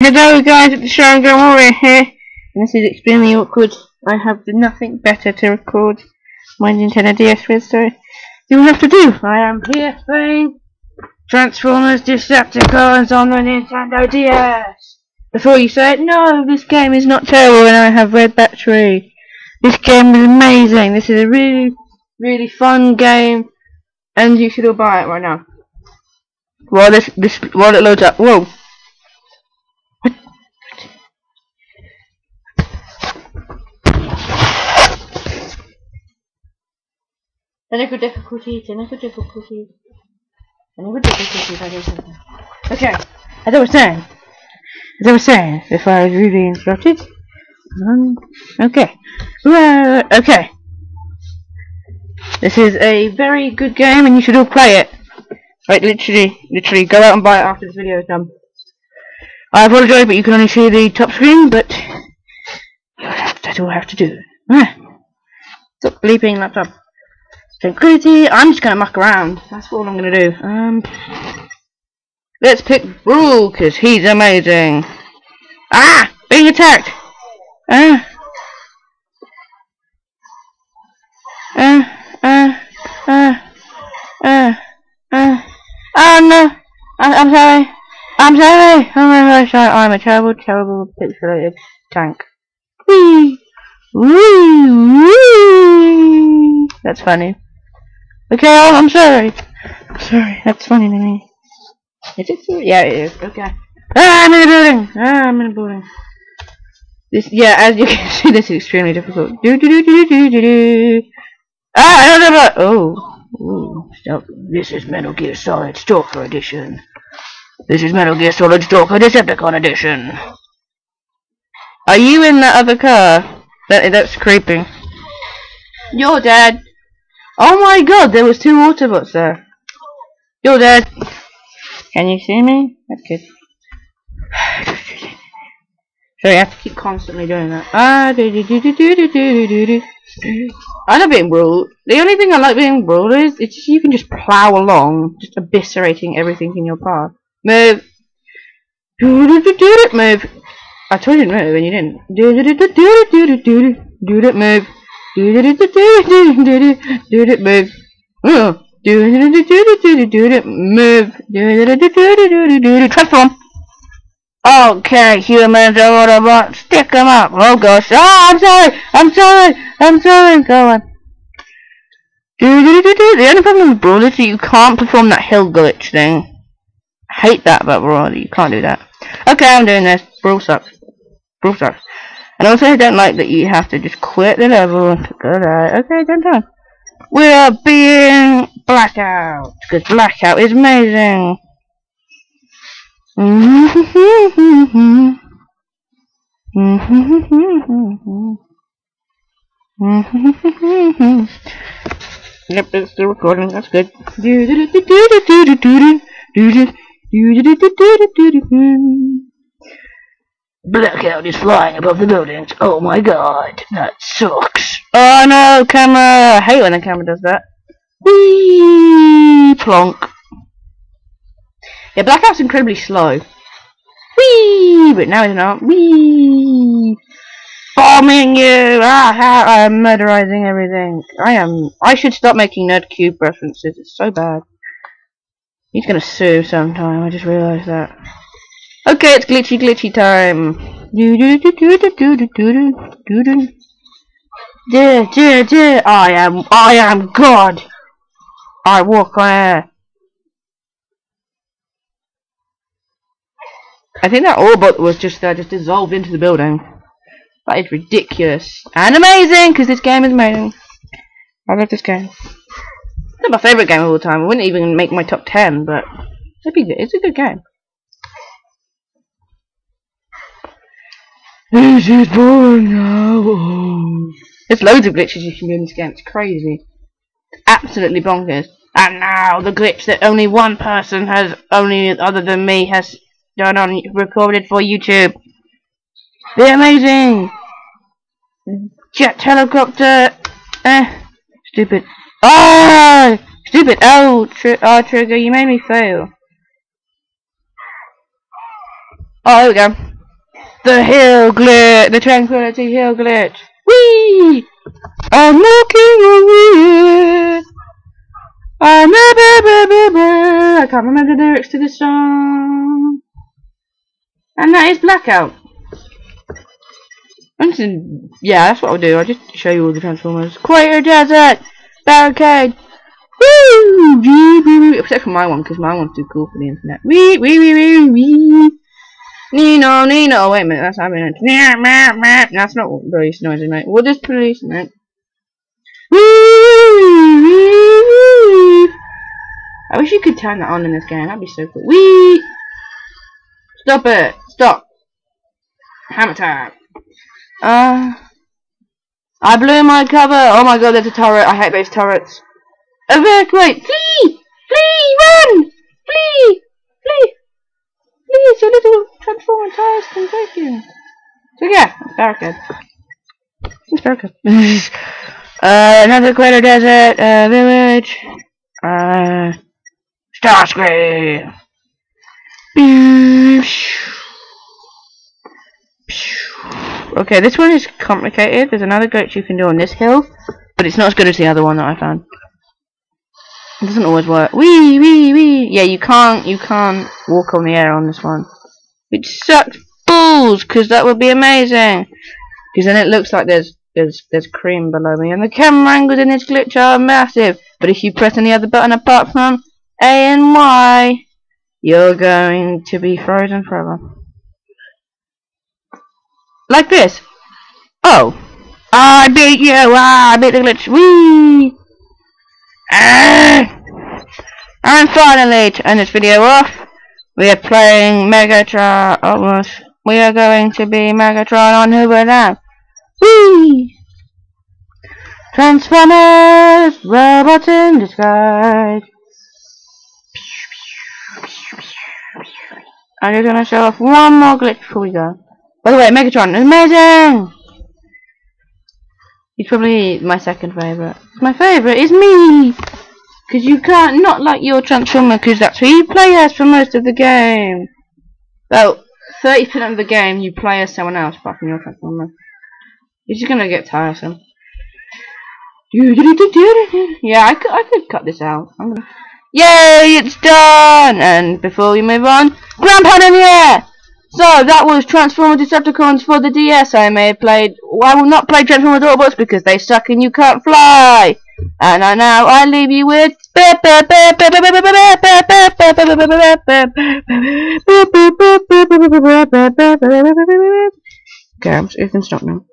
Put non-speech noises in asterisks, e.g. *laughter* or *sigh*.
Hello guys, it's Sean Gomori oh, here, and this is extremely awkward. I have nothing better to record my Nintendo DS with, so you have to do. I am here playing Transformers Decepticons on the Nintendo DS. Before you say, it, no, this game is not terrible and I have red battery. This game is amazing. This is a really, really fun game, and you should all buy it right now. While this, this, while it loads up. Whoa. Technical difficulty, technical difficulty, technical difficulties, I guess. Okay, as I was saying, as I was saying, if I was really interrupted, um, okay, well, okay. This is a very good game and you should all play it. Like literally, literally, go out and buy it after this video is done. I apologize, but you can only see the top screen, but that's all I have to do. Ah. Stop bleeping laptop. Tranquility, I'm just gonna muck around. That's all I'm gonna do. Um, let's pick Brawl, cause he's amazing. Ah! Being attacked! Ah! Ah! Ah! Ah! Ah! Ah! Oh no! I I'm sorry! I'm sorry! Oh my gosh, I I'm a terrible, terrible pixelated tank. Whee! Whee! Whee! That's funny. Okay, I'm sorry. I'm sorry. That's funny to me. Is it so? Yeah, it is. Okay. Ah, I'm in a building. Ah, I'm in a building. This, yeah, as you can *laughs* see, this is extremely difficult. Do do do do do do do. Ah, no, no, no. Oh, ooh, stop. This is Metal Gear Solid Stalker Edition. This is Metal Gear Solid Stalker Decepticon Edition. Are you in that other car? That that's creeping. You're dead. Oh my god, there was two Autobots there. You're dead. Can you see me? That's good. Sorry, I have to keep constantly doing that. Ah, do do do do do do do do do. I love being Brawl. The only thing I like being Brawl is it's just you can just plow along, just eviscerating everything in your path. Move. Do do do do do move. I told you to move and you didn't. Do do do do do do do do do do move. Move. Move. Transform. Okay, humans or robots, stick them up. Oh gosh. Oh, I'm sorry. I'm sorry. I'm sorry. Go on. The only problem with Brawl is that you can't perform that hill glitch thing. I hate that about Brawl. You can't do that. Okay, I'm doing this. Brawl sucks. Brawl sucks. And also I don't like that you have to just quit the level and go there. Okay, done time. We are being Blackout. Because Blackout is amazing. yep, it's still recording. That's good. Blackout is flying above the buildings. Oh my god, that sucks. Oh no, camera! I hate when the camera does that. Whee! Plonk. Yeah, Blackout's incredibly slow. Whee! But now it's not. Whee! Bombing you! Ah, I am murderizing everything. I am. I should stop making Nerdcube references. It's so bad. He's gonna sue sometime. I just realized that. Okay, it's glitchy glitchy time. Dear, dear, dear, I am, I am God. I walk there. I think that Orbot was just uh, just dissolved into the building. That is ridiculous and amazing because this game is amazing. I love this game. It's not my favourite game of all time. I wouldn't even make my top 10, but it'd be good. it's a good game. This is boring now. There's loads of glitches you can do in this game. It's crazy. It's absolutely bonkers. And now the glitch that only one person has, only other than me, has done on recorded for YouTube. The amazing jet helicopter. Eh, stupid. Ah, stupid. Oh, oh, trigger, you made me fail. Oh, here we go. The hill glitch, the tranquility hill glitch. Whee! I'm looking over. I'm a I can't remember the lyrics to the song. And that is blackout. yeah, that's what I'll do. I'll just show you all the Transformers. Crater Desert! Barricade! Woo! Except for my one, because my one's too cool for the internet. Wee, wee, wee, wee, wee. Nino, Nino. Wait a minute, that's not happening. That's not what police noise is, mate. What is police, mate? I wish you could turn that on in this game. That'd be so cool. Wee! Stop it! Stop! Hammer time. Uh, I blew my cover. Oh my god, there's a turret. I hate those turrets. Evacuate! Flee! Flee! Run! Flee! Flee! Please, your little transformer tires can take you. So yeah, barricade. It's barricade. uh, another crater desert, uh, village, uh, Starscream. Okay, this one is complicated. There's another glitch you can do on this hill, but it's not as good as the other one that I found. It doesn't always work. Wee wee wee. Yeah, you can't you can't walk on the air on this one, which sucks balls because that would be amazing. Because then it looks like there's there's there's cream below me, and the camera angles in this glitch are massive. But if you press any other button apart from A and Y, you're going to be frozen forever. Like this. Oh, I beat you! Ah, I beat the glitch. Wee. And finally, to end this video off, we are playing Megatron. Oh, Almost. We are going to be Megatron on Hoover now. Whee! Transformers, robots in disguise. I'm just gonna show off one more glitch before we go. By the way, Megatron is amazing! He's probably my second favourite. My favourite is me! Because you can't not like your Transformer because that's who you play as for most of the game. Well, 30% of the game you play as someone else apart from your Transformer. It's just gonna get tiresome. *laughs* Yeah, I could, I could cut this out. Yay, it's done! And before we move on, Grandpa in the air! So, that was Transformer Decepticons for the DS I may have played. I will not play Transformers Autobots because they suck and you can't fly. And I now I leave you with... Okay, you can stop now.